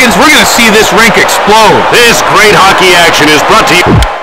fans, we're going to see this rink explode. This great hockey action is brought to you...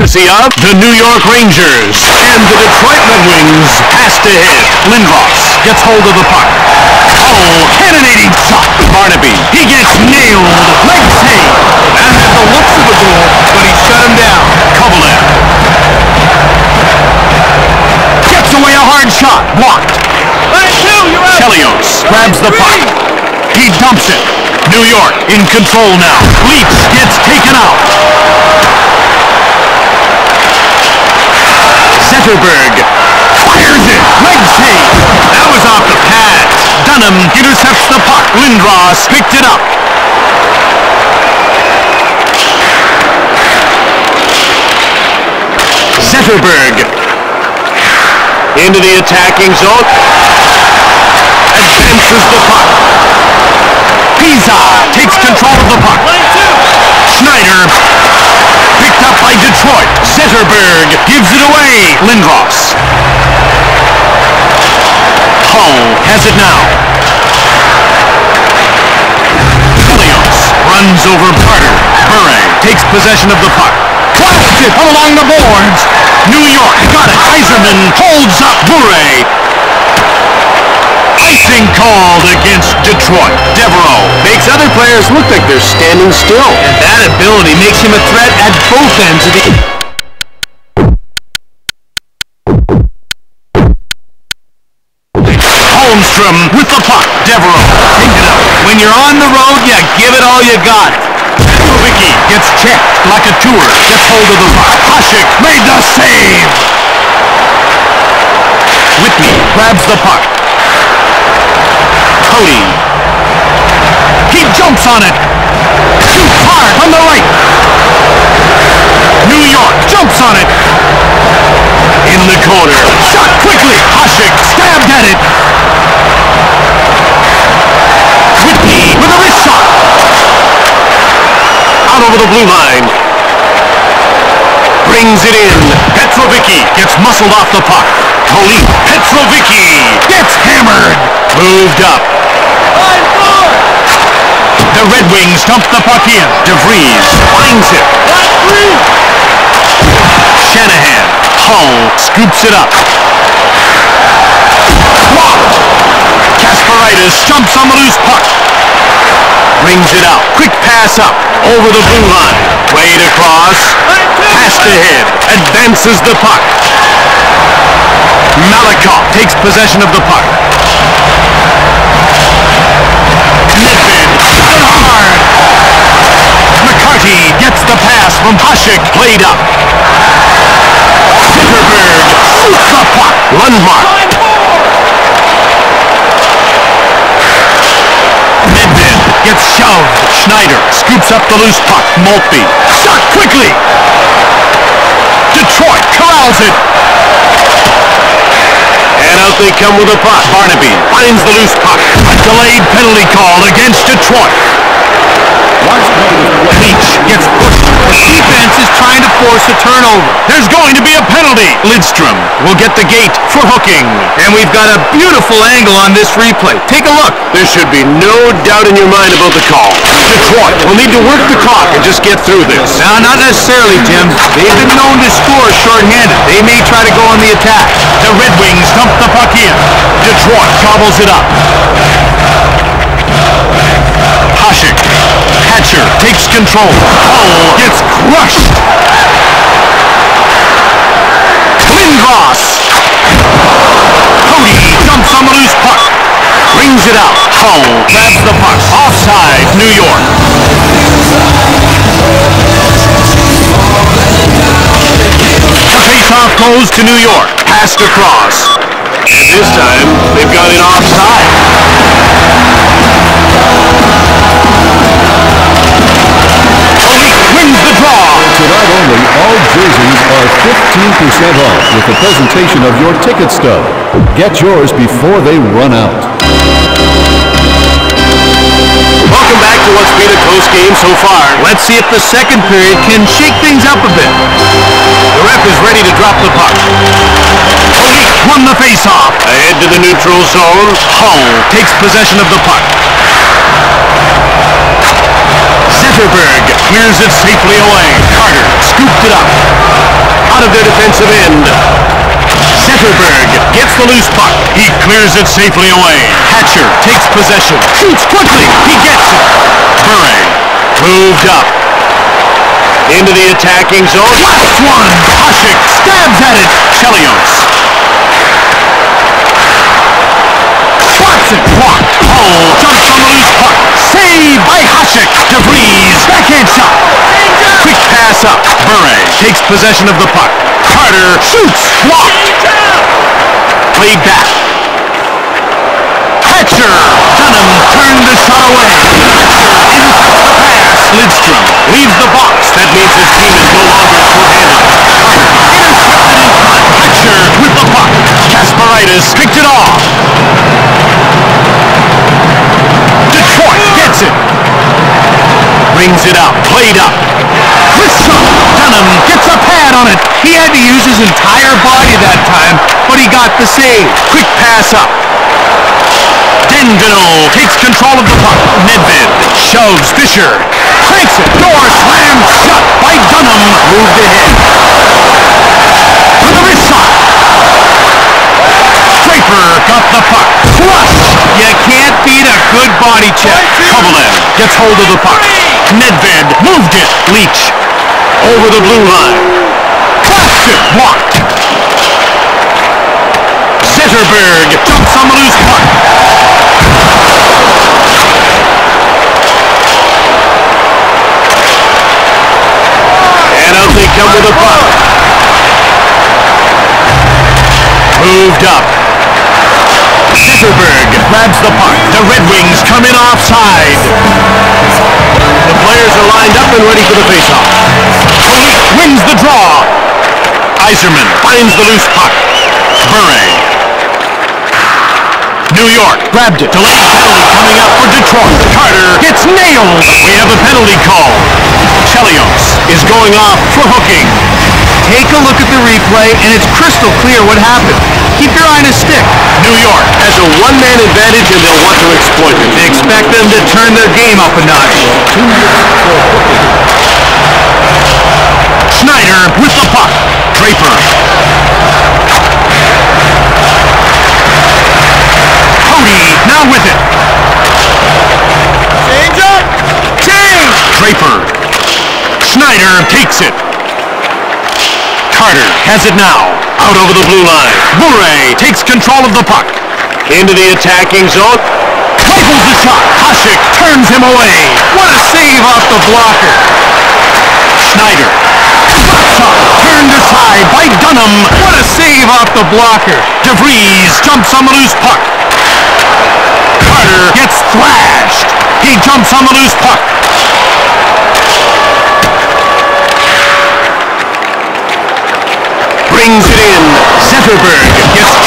courtesy of the New York Rangers and the Detroit Red Wings. Pass to hit. Lindros gets hold of the puck. Oh, cannonading shot. Barnaby, he gets nailed. Leg save. That had the looks of a goal, but he shut him down. Kovalev gets away a hard shot. Blocked. Chelios grabs the puck. He dumps it. New York in control now. Leafs Zetterberg fires it. Leg save. That was off the pads. Dunham intercepts the puck. Lindros picked it up. Zetterberg into the attacking zone. Advances the puck. Pisa takes control of the puck. Schneider picked up by Detroit. Zetterberg gives it away. Lindros. Hull has it now. Chelios runs over Carter. Murray takes possession of the puck. Clouds it along the boards. New York got it. Yzerman holds up Murray. Icing called against Detroit. Devereaux makes other players look like they're standing still. And that ability makes him a threat at both ends of the... Holmstrom with the puck. Devereaux picked it up. When you're on the road, you give it all you got. Vicky gets checked. LaCouture gets hold of the puck. Hasek made the save. Whitney grabs the puck. Cody. He jumps on it. Shoots hard on the right. New York jumps on it. In the corner. Shot quickly. Hasek stabbed at it. Whitney with a wrist shot. Out over the blue line. Brings it in. Petrovicky gets muscled off the puck. Colin Petrovicky gets hammered. Moved up. The Red Wings dump the puck in. DeVries finds it. Shanahan. Hull scoops it up. Blocked. Kasparaitis jumps on the loose puck. Brings it out. Quick pass up. Over the blue line. Played across. Pass to hit. Advances the puck. Malakhov takes possession of the puck. Hit hard. McCarty gets the pass from Hasek. Played up. Zetterberg shoots the. Lundmark. Gets shoved. Schneider scoops up the loose puck. Maltby. Shot quickly. Detroit corrals it. And out they come with the puck. Barnaby finds the loose puck. A delayed penalty call against Detroit. Leetch gets pushed. The defense is trying to force a turnover. There's going to be a penalty. Lidstrom will get the gate for hooking. And we've got a beautiful angle on this replay. Take a look. There should be no doubt in your mind about the call. Detroit will need to work the clock and just get through this. Now, not necessarily, Jim. They've been known to score shorthanded. They may try to go on the attack. The Red Wings dump the puck in. Detroit gobbles it up. Hasek. Hatcher takes control. Hull gets crushed. Lindros. Cody jumps on the loose puck. Brings it out. Hull grabs the puck. Offside, New York. The face-off goes to New York. Passed across. And this time, they've got it offside. With the presentation of your ticket stub. Get yours before they run out. Welcome back to what's been a close game so far. Let's see if the second period can shake things up a bit. The ref is ready to drop the puck. Police won the faceoff. Ahead to the neutral zone. Hull takes possession of the puck. Zetterberg clears it safely away. Carter scooped it up. Out of their defensive end. Zetterberg gets the loose puck. He clears it safely away. Hatcher takes possession. Shoots quickly. He gets it. Bure moved up. Into the attacking zone. Last one. Hasek stabs at it. Chelios. Swats it. Blocked. Hull jumps on the loose puck. Saved by Hasek. DeVries. Backhand shot. Pass up. Bure takes possession of the puck. Carter shoots. Blocked. Played back. Hatcher. Dunham turned the shot away. Intercepts the pass. Lidstrom leaves the box. That means his team is no longer short-handed. Intercepted in front. Hatcher with the puck. Kasparaitis picked it off. Detroit gets it. Brings it up. Played up. Gets a pad on it. He had to use his entire body that time, but he got the save. Quick pass up. Dandenault takes control of the puck. Nedved shoves Fischer. Cranks it. Door slammed shut by Dunham. Moved ahead. For the wrist shot. Draper got the puck. Flush. You can't beat a good body check. Kovalev gets hold of the puck. Nedved moved it. Leetch over the blue line. Blasts it. Blocked. Jumps on the loose puck. And out they come with the puck. Moved up. Zetterberg grabs the puck. The Red Wings come in offside. The players are lined up and ready for the faceoff. Wins the draw. Yzerman finds the loose puck. Bure. New York grabbed it. Delayed penalty coming up for Detroit. Carter gets nailed. We have a penalty call. Chelios is going off for hooking. Take a look at the replay, and it's crystal clear what happened. Keep your eye on his stick. New York has a one-man advantage and they'll want to exploit it. Expect them to turn their game up a notch. Schneider with the puck. Draper. Cody now with it. Change up! Change! Draper. Schneider takes it. Carter has it now. Out over the blue line. Bure takes control of the puck. Into the attacking zone. Rifles the shot. Hasek turns him away. What a save off the blocker. Schneider. Turned aside by Dunham. What a save off the blocker. DeVries jumps on the loose puck. Carter gets thrashed. He jumps on the loose puck. Brings it in. Zetterberg gets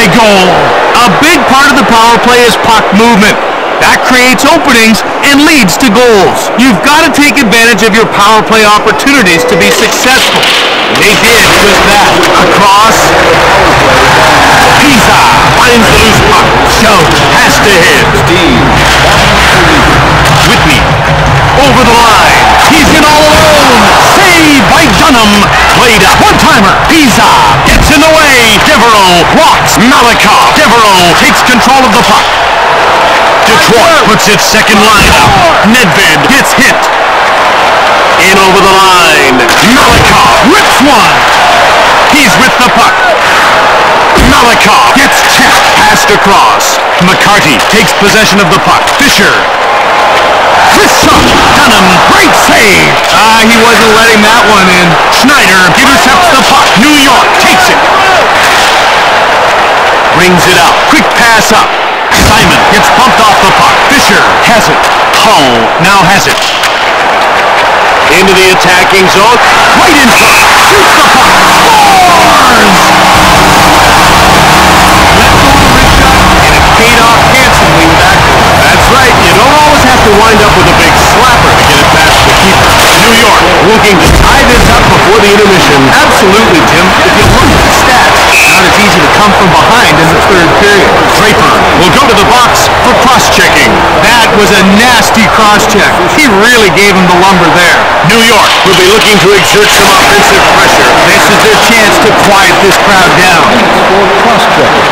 play goal. A big part of the power play is puck movement. That creates openings and leads to goals. You've got to take advantage of your power play opportunities to be successful. They did just that. Across. Pisa finds the loose puck. Shove has to hit. Whitney over the line. He's in all alone. Saved by Dunham. Played up. One-timer. Pisa gets in the way. Devereaux blocks Malakhov. Devereaux takes control of the puck. Detroit puts its second line up. Nedved gets hit. In over the line. Malakhov rips one. He's with the puck. Malakhov gets checked. Passed across. McCarty takes possession of the puck. Fischer. Wrist shot. Dunham. Great save. Ah, he wasn't letting that one in. Schneider intercepts the puck. New York takes it. Brings it out. Quick pass up. Simon gets bumped off the puck. Fischer has it. Hull now has it. Into the attacking zone. Right in front. Shoots the puck. Cross-checking. That was a nasty cross-check. He really gave him the lumber there. New York will be looking to exert some offensive pressure. This is their chance to quiet this crowd down. Cross-checking.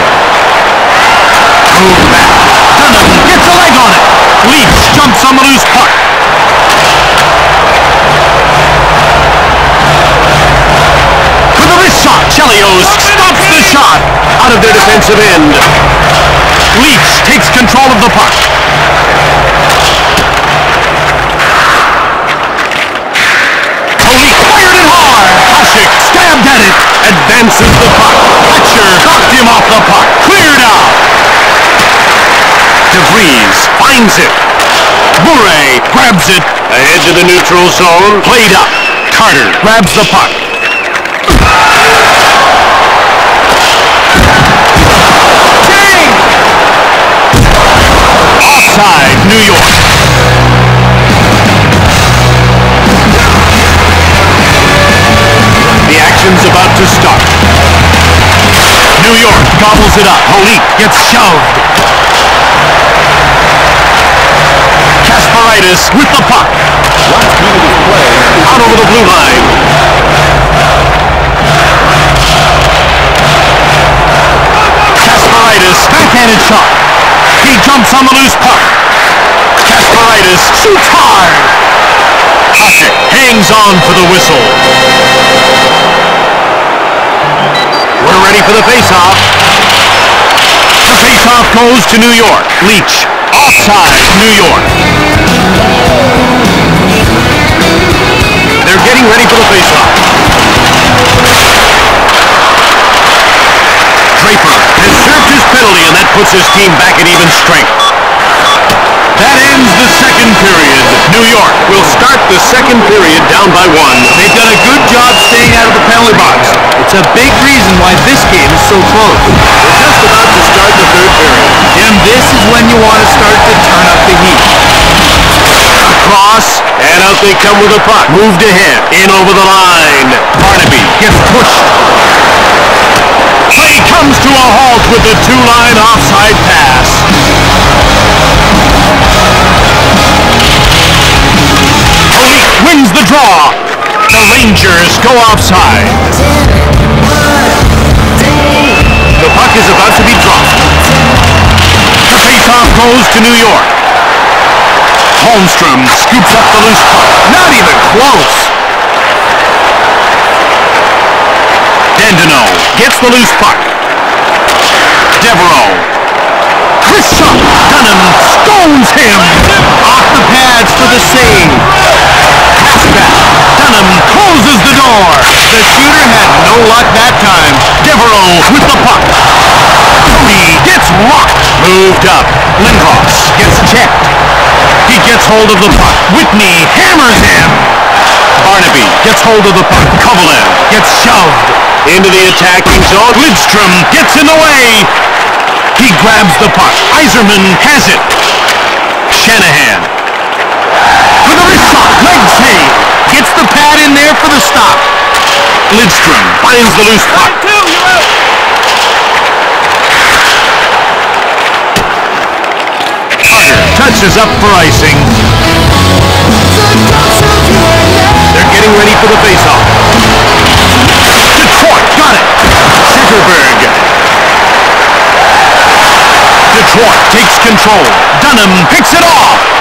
Move back. Dunham gets a leg on it. Leetch jumps on the loose puck. For the wrist shot, Chelios stops the shot out of their defensive end. Leetch takes control of the puck. Tony fired it hard. Hasek stabbed at it. Advances the puck. Fletcher knocked him off the puck. Cleared out. DeVries finds it. Murray grabs it. Ahead to the neutral zone. Played up. Carter grabs the puck. New York. The action's about to start. New York gobbles it up. Holik gets shoved. Kasparaitis with the puck. Last minute of play Out over the blue line. Kasparaitis, backhanded shot. He jumps on the loose Kasparaitis shoots hard. Hasek hangs on for the whistle. We're ready for the faceoff. The faceoff goes to New York. Leetch, offside, New York. They're getting ready for the faceoff. Draper has served his penalty, and that puts his team back at even strength. That ends the second period. New York will start the second period down by one. They've done a good job staying out of the penalty box. It's a big reason why this game is so close. We're just about to start the third period. Tim, this is when you want to start to turn up the heat. Cross, and out they come with a puck. Moved ahead, in over the line. Barnaby gets pushed. Play comes to a halt with the two-line offside pass. Rangers go offside. The puck is about to be dropped. The faceoff goes to New York. Holmstrom scoops up the loose puck. Not even close. Dandenault gets the loose puck. Devereaux. Chris shot. Dunham luck that time. Devereaux with the puck. Cody gets rocked. Moved up. Lindros gets checked. He gets hold of the puck. Whitney hammers him. Barnaby gets hold of the puck. Kovalev gets shoved into the attacking zone. Lidstrom gets in the way. He grabs the puck. Yzerman has it. Shanahan. For the wrist shot. Leg save. Gets the pad in there for the stop. Lidstrom finds the loose puck. Carter touches up for icing. They're getting ready for the faceoff. Detroit got it. Zetterberg. Detroit takes control. Dunham picks it off.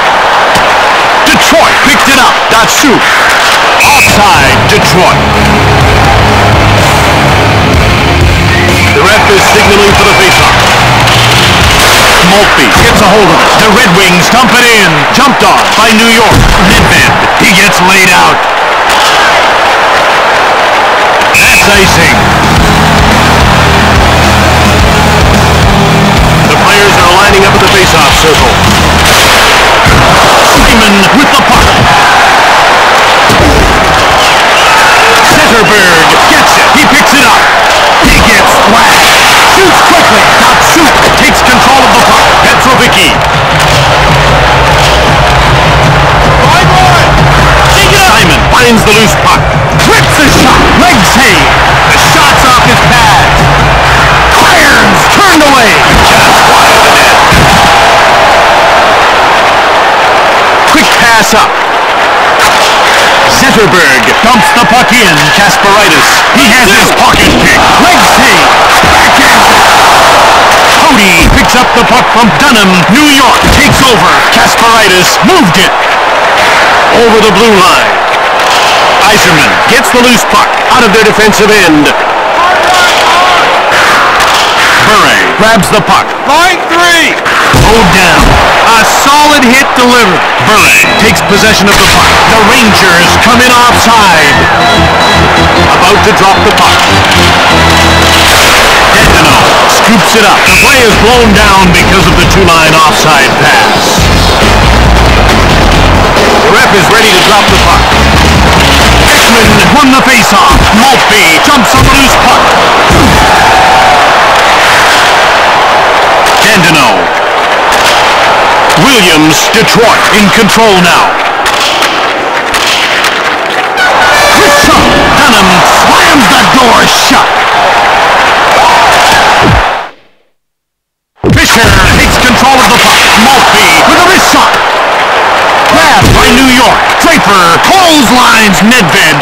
Detroit picked it up. Offside, Detroit. The ref is signaling for the faceoff. Maltby gets a hold of it. The Red Wings dump it in. Jumped on by New York. Nedved. He gets laid out. That's icing. The players are lining up in the faceoff circle. Simon with the puck. Zetterberg gets it. He picks it up. He gets whacked. Shoots quickly. Datsyuk takes control of the puck. Petrovicky. Simon finds the loose puck. Whips the shot. Leg save. The shot's off his pad. Irons turned away. Just wide of the net. Quick pass up. Zetterberg dumps the puck in. Kasparaitis. He has his pocket pick. Leg save. Backhand. Cody picks up the puck from Dunham. New York takes over. Kasparaitis moved it. Over the blue line. Yzerman gets the loose puck out of their defensive end. Murray grabs the puck. Line three. Owed down. A solid hit delivered. Murray takes possession of the puck. The Rangers come in offside. About to drop the puck. Dandenault scoops it up. The play is blown down because of the two-line offside pass. The ref is ready to drop the puck. Williams, Detroit, in control now. Shot. Dunham slams the door shut. Fischer takes control of the puck. Maltby with a wrist shot. Grabbed by New York. Draper clotheslines Nedved.